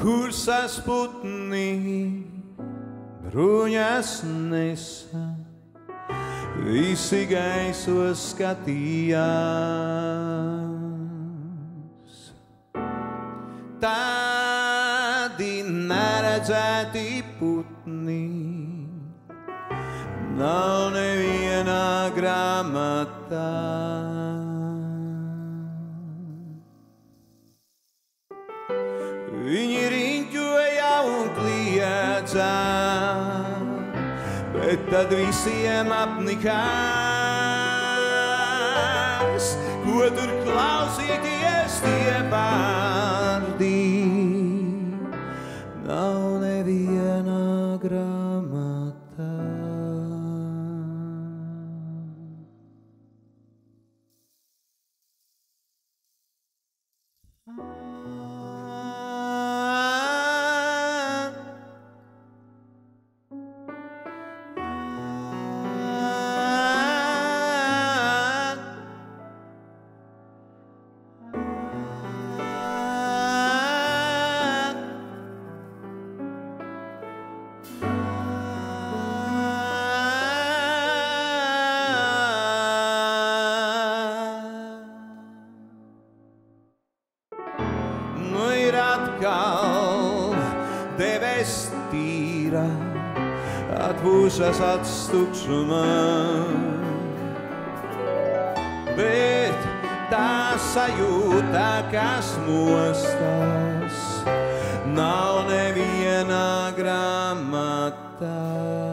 kur sasputni bruņas nesa, visi gaisos skatījās. Tādi neredzēti putni nav nevienā grāmatā. Viņi riņķoja un kliedza, bet tad visiem apnikās, ko tur klausīties tie vārdi. Atkal devēs tīra, atpūšas atstukšumā. Bet tā sajūta, kas mostas, nav nevienā grāmatā.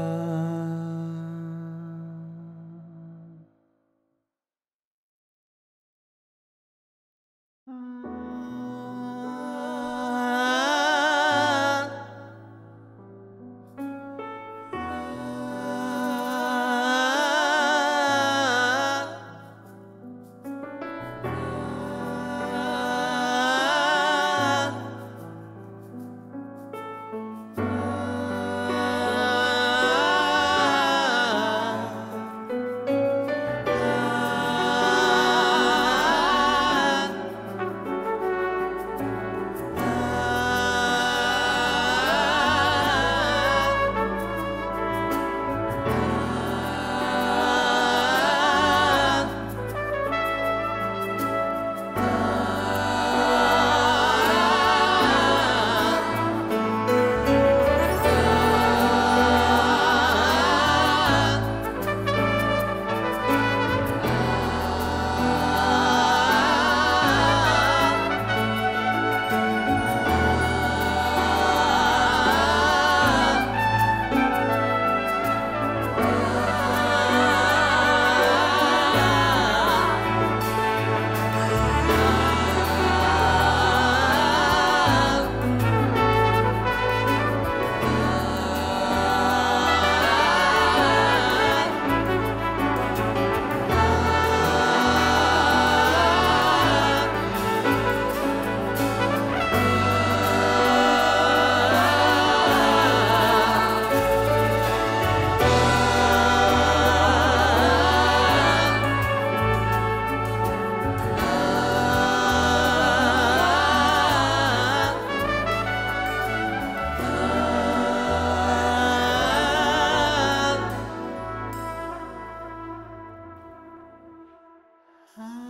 Ah.